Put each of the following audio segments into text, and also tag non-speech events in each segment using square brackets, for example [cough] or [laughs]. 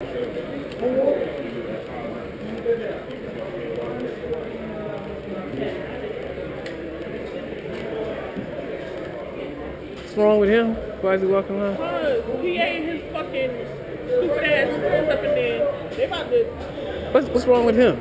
What's wrong with him? Why is he walking around? Cause he ain't his fucking stupid ass friends up in there. They about to. What's, what's wrong with him?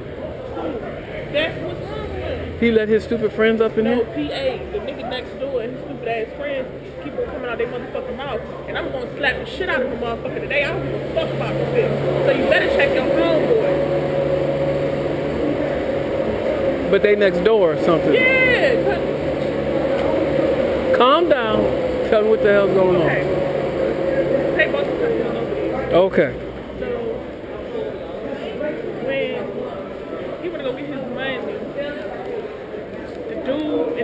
That's what's wrong with him. He let his stupid friends up in No, here? PA, the nigga next door and his stupid ass friends keep on coming out their motherfucking mouth. And I'm gonna slap the shit out of the motherfucker today. I don't give a fuck about this bitch. So you better check your homeboy. But they next door or something. Yeah, Calm down. Tell me what the hell's going okay. on. They both coming over there. Okay. So um, when he wanna go get his money,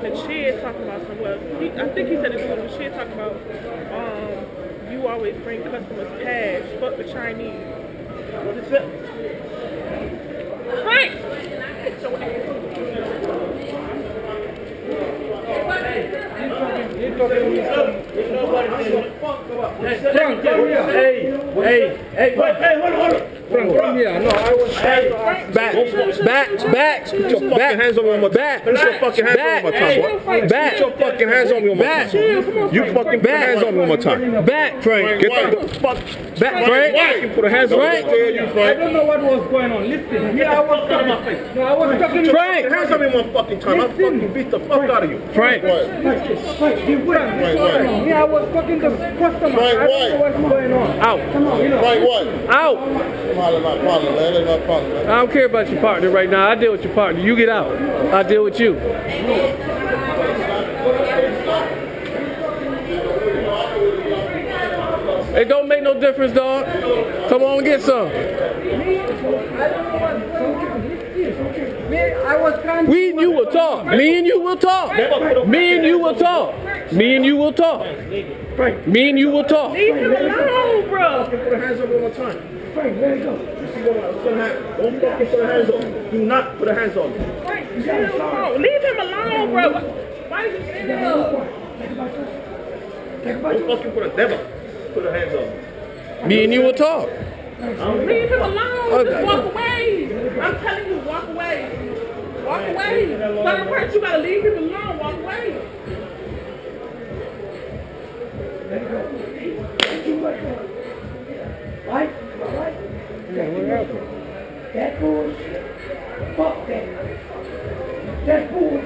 in the chair talking about some well, he, I think he said the dude in the chair talking about um you always bring customers cash, fuck the Chinese. Get your ass. Frank, hey, hey, hey, what? Hey, hold on, hold on. Frank, come here. No, I was. Hey, Back, back, back. Put your fucking hands on me one more time. Back. Put your fucking hands on me one more time. Back. Put your fucking hands on me one more Back. time. You fucking put hands on me one more time. Back, Frank. Get the fuck Back, Frank. Put your hands on me. Frank. I I Frank. don't know what was going on. Listen, here I was talking. No, I was talking. Frank. Hands on me one fucking time. I'll fucking beat the fuck out of you. Frank. Frank, Frank, give way. Frank, what? Here I was talking to customer. Frank, I don't know what? what's going on. Out. Come on, you know. Frank, what? Out. Probably not partner, man. That's not partner, man. I don't care about your partner right now. I deal with your partner. You get out. I deal with you. It don't make no difference, dog. Come on and get some. I don't know what. Man, I was. We and you will talk. Me and you will talk. Me and you will talk. Me and you will talk. Me and you will talk. Leave him alone, bro. Put your hands on me one more time. Frank, let it go. You see what I'm saying? Don't fucking put your hands on. Do not put your hands on me. Frank, leave him alone. Leave him alone, bro. Why is he standing up? Don't fucking put a never put your hands on me. Me and you will talk. Leave him alone. Just walk away. I'm telling you, walk away. Walk away. Certain parts, you gotta leave him alone. That bull's fuck that. That's bull's.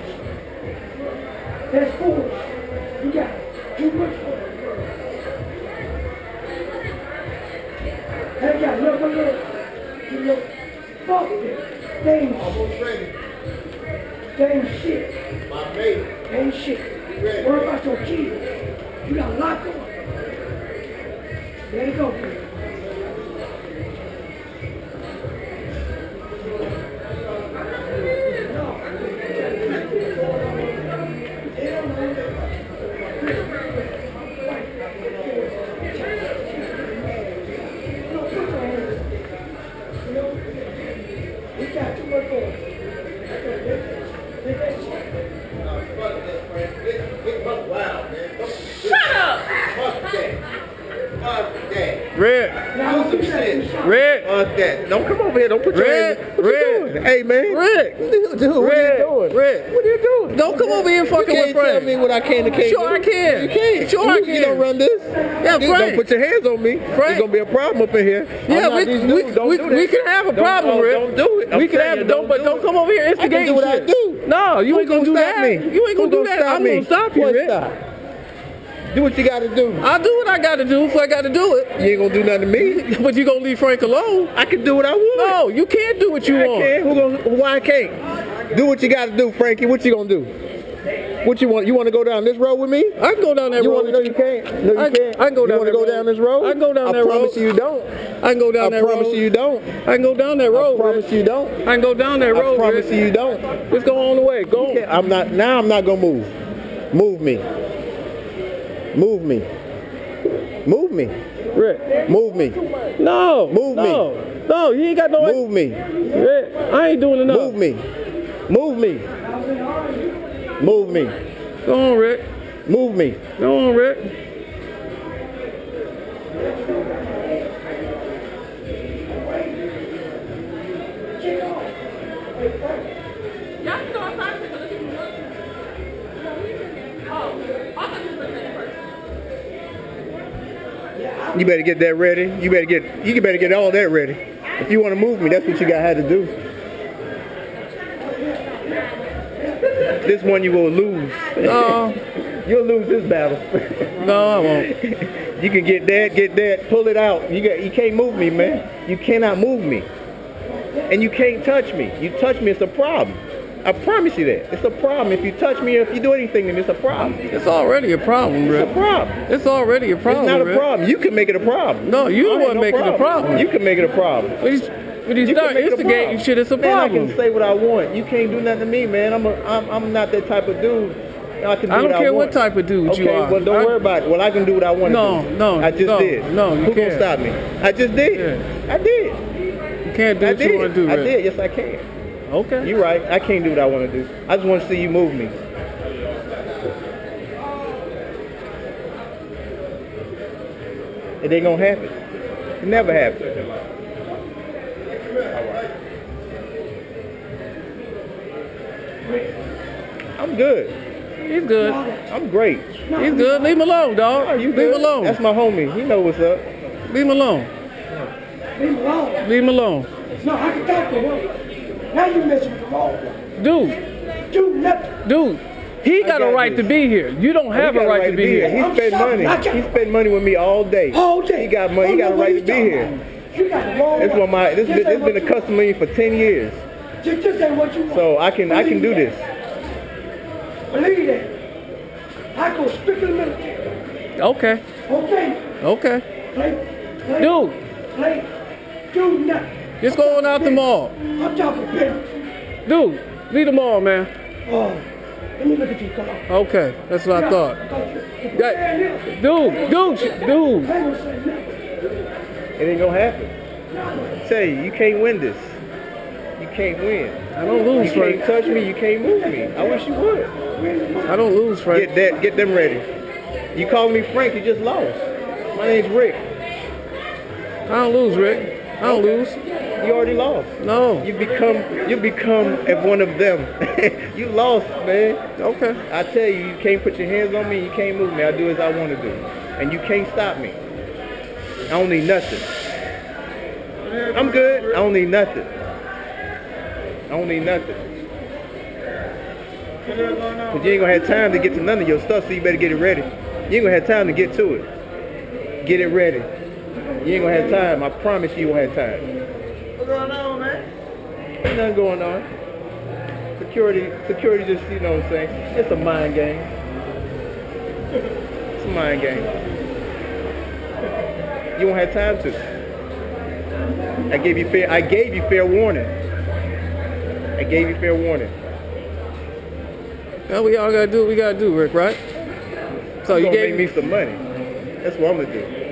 That's bull's. You got too much for it. That got a little. You look. Fuck that. Same, ready. same shit. My mate. Same shit. Worry about your kids. You got a Red. Now, Do shit. Red. Fuck that. Don't come over here. Don't put your Red. hands. What you Red. doing? Hey, man. Red. Dude, dude, what Red. are you doing? Red. What are you doing? Don't come over here You fucking can't with tell Frank. me what I can and can't Sure do. I can. You can't. Sure I you, You don't run this. Yeah, You Frank. Don't put your hands on me. Frank. There's gonna be a problem up in here. Yeah, we, these we. Don't we, do that. we can have a Don't- problem, don't, Rick. Don't do it. I'm we can have it, don't, but do don't come over here I can instigating do what I shit. do. No, you ain't gonna do stop that. Me? You ain't gonna do that. I'm gonna stop you, stop? Do what you gotta do. I'll do what I gotta do if I gotta do it. You ain't gonna do nothing to me. [laughs] But you gonna leave Frank alone? I can do what I want. No, you can't do what you I want. can. Who gonna, why I can't? Do what you gotta do, Frankie. What you gonna do? What you want? You want to go down this road with me? I can go down that You road. want to? No, you can't. No, you I- can't. I can go down. you wanna that go road. down this road? I can go down I that promise road. you, you don't. I can go down I that promise road. you, you don't. I can go down that road. I promise you, you don't. I can go down that road. I promise you, you don't. Just go on the way. Go. I'm not. Now I'm not gonna move. Move me. Move me. Move me. Rick. Move me. No. Move me. no. No, you ain't got no. Move me. Rick, I ain't doing enough. Move me. Move me. Move me. Go on, Rick. Move me. Go on, Rick. You better get that ready. You better get you better get all that ready. If you want to move me, that's what you got had to do. This one you will lose. No, [laughs] You'll lose this battle. no, I won't. [laughs] you can get that, get that, pull it out. You got you can't move me, man. You cannot move me. And you can't touch me. You touch me, it's a problem. I promise you that. It's a problem. If you touch me, if you do anything, then it's a problem. It's already a problem, It's a problem. It's already a problem. It's not a Rick. problem. You can make it a problem. No, you the one no making the problem. You can make it a problem. When you, when you You start can make it a instigating problem. shit, it's a man, I can say what I want. You can't do nothing to me, man. I'm a, I'm, I'm not that type of dude. I can do I don't care I what type of dude okay, you are. well, don't I- worry about it. Well, I can do what I want No, to do. no, I just no, did. no, you Who can't. gonna stop me? I just did. I did. You can't do I what you did. want to do, I Rick. did. Yes, I can. Okay. You're right. I can't do what I want to do. I just want to see you move me. It ain't gonna happen. It never happens. I'm good. He's good. I'm great. He's good. Leave him alone, dog. You Leave good? him alone. That's my homie. He know what's up. Leave him alone. Leave him alone. Leave him alone. No, I can talk to him. Now you messing with the wrong one. Dude, Do nothing. dude, he got a right this. to be here. You don't have He a got right to be here. He I'm spend sorry, money. Got- He spent money with me all day. All day. He got money. He oh, got a right to be here. talking about. You got the wrong This one. one my this, This this, been what a you custom for ten years. Just, just ain't what you want. So I can I can do Believe this. that. Believe that. I go strictly military. Okay. Okay. Okay. Play. Play. Dude, Play. Do nothing. Just go on out the mall. I'm talking business. Dude, leave the mall, man. Oh, let me look at you, come on. Okay, that's what I thought. Yeah. Dude, dude, dude. It ain't gonna happen. Say, you, you can't win this. You can't win. I don't lose, Frank. You can't touch me. You can't move me. I wish you would. I don't lose, Frank. Get that. Get them ready. You call me Frank. You just lost. My name's Rick. I don't lose, Rick. I don't lose. You already lost. No. You become you become one of them. [laughs] you lost, man. Okay. I tell you, you can't put your hands on me. You can't move me. I do as I want to do, and you can't stop me. I don't need nothing. I'm good. I don't need nothing. I don't need nothing. Cause you ain't gonna have time to get to none of your stuff, so you better get it ready. You ain't gonna have time to get to it. Get it ready. You ain't gonna have time. I promise you, you won't have time. What's going on, man? Ain't nothing going on. Security, security just, you know what I'm saying? It's a mind game. It's a mind game. You won't have time to. I gave you fair, I gave you fair warning. I gave you fair warning. Well, we all gotta do what we gotta do, Rick, right? So You gave make me some money. That's what I'm gonna do.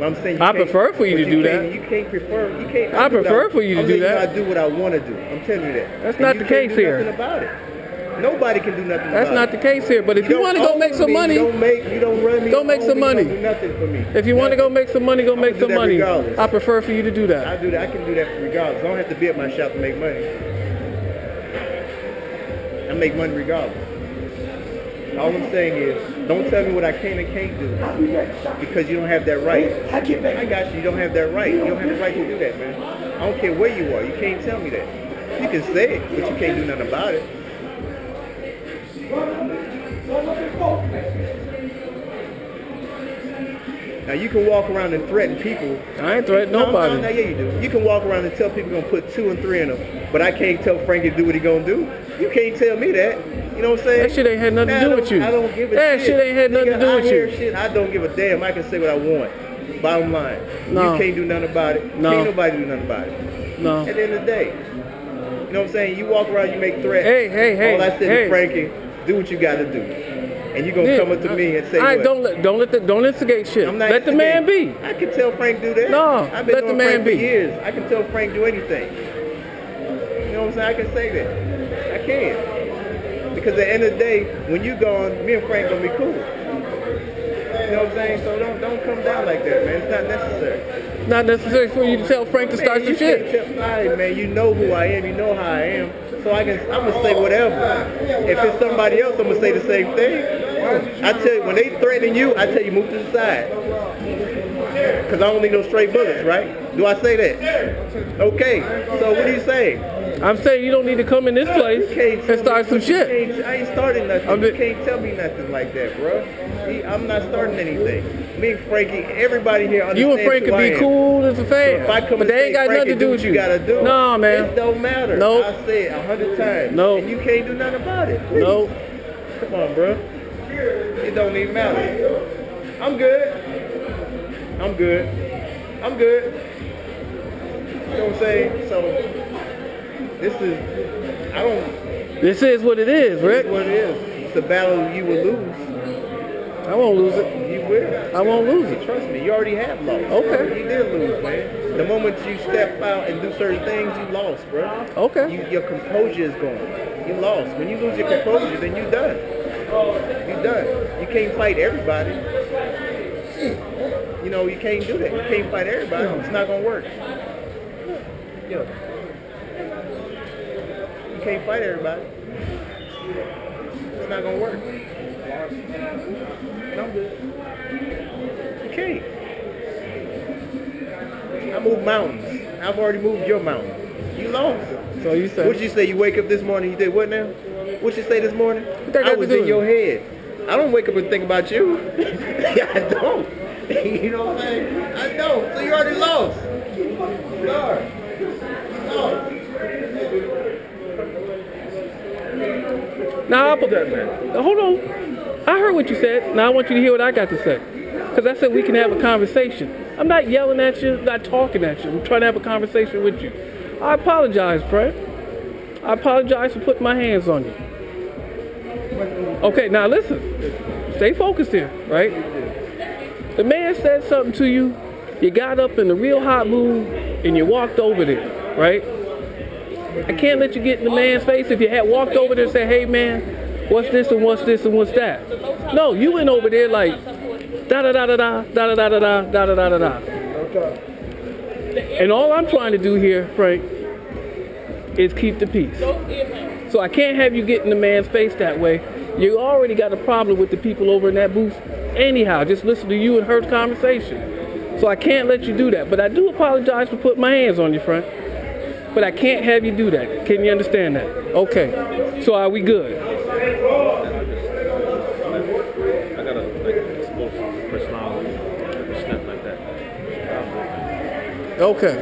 I'm saying you I prefer for you to do that. You can't prefer. You can't. I prefer for you to I'm do that. I do what I want to do. I'm telling you that. That's And not you the case here. About it. Nobody can do nothing That's not it. the case here. But if you, don't want to go make some me, money, don't make. You don't run me. Go you make some me, money. Do nothing for me. if you want to go make some money, go I'ma make some money. regardless. I prefer for you to do that. I do that. I can do that regardless. I don't have to be at my shop to make money. I make money regardless. All I'm saying is, don't tell me what I can and can't do I'll be back. Stop. because you don't have that right. I get I back. got you. You don't have that right. You don't have the right to do that, man. I don't care where you are. You can't tell me that. You can say it, but you can't do nothing about it. Now you can walk around and threaten people. I ain't threatening No, no, no, nobody. yeah, you do. You can walk around and tell people you're gonna put two and three in them, but I can't tell Frankie to do what he gonna do. You can't tell me that. You know what I'm saying? That shit ain't had nothing to do with you. I don't give a That shit. shit ain't had nothing to do I with hear you. Shit, I don't give a damn. I can say what I want. Bottom line, No. you can't do nothing about it. No. Can't nobody do nothing about it. No. At the end of the day, you know what I'm saying? You walk around, you make threats. Hey, hey, hey, All I said hey. is, Frankie, do what you got to do, and you gonna Yeah, come up to me and say what? don't let don't let the don't instigate shit. I'm not Let the man be. I can tell Frank do that. No, I've been let the man Frank be. for years. I can tell Frank do anything. You know what I'm saying? I can say that. I can. Because at the end of the day, when you gone, me and Frank gonna be cool. You know what I'm saying? So don't don't come down like that, man. It's not necessary. Not necessary for you to tell Frank to start some shit. tell- man. You know who I am. You know how I am. So I can. I'm gonna say whatever. If it's somebody else, I'm gonna say the same thing. I tell you, when they threaten you, I tell you move to the side. Because I don't need no straight bullets, right? Do I say that? Okay. So what are you saying? I'm saying you don't need to come in this place You can't tell and start some shit. I ain't starting nothing. I'm you can't tell me nothing like that, bro. See, I'm not starting anything. Me and Frankie, everybody here understands You and Frank could be cool as a fan, come but they ain't got nothing to do with you. you gotta do. Nah, man. It don't matter. Nope. I say it a hundred times. Nope. And you can't do nothing about it. No, Come on, bro. It don't even matter. I'm good. I'm good. I'm good. You know what I'm saying? So this is I don't this is what it is, Rick. what it is. It's a battle you will lose. I won't lose it. You will. I won't lose it. Trust me, you already have lost. Okay. You did lose, man. The moment you step out and do certain things, you lost, bro. Okay. You, your composure is gone. You lost. When you lose your composure, then you done. You done. You can't fight everybody. You know, you can't do that. You can't fight everybody. It's not gonna work. Yeah. You can't fight everybody. It's not gonna work. I'm good. You can't. I move mountains. I've already moved your mountain. You lost. So you say What'd you say? You wake up this morning, you did what now? What'd you say this morning? that I was do in with your head. I don't wake up and think about you. [laughs] I don't. [laughs] you know what I'm saying? I don't. So you already lost. Now, I'll- hold on. I heard what you said. Now I want you to hear what I got to say. Because I said we can have a conversation. I'm not yelling at you, not talking at you. I'm trying to have a conversation with you. I apologize, Fred. I apologize for putting my hands on you. Okay, now listen. Stay focused here, right? The man said something to you. You got up in a real hot mood and you walked over there, right? I can't let you get in the man's face if you had walked over there and said, hey man, what's this and what's this and what's that? No, you went over there like da da da da da da da da da da da da da da. And all I'm trying to do here, Frank, is keep the peace. So I can't have you get in the man's face that way. You already got a problem with the people over in that booth. Anyhow, just listen to you and her conversation. So I can't let you do that. But I do apologize for putting my hands on you, Frank. But I can't have you do that. Can you understand that? Okay. So are we good? I got a like personality, stuff like that. Okay.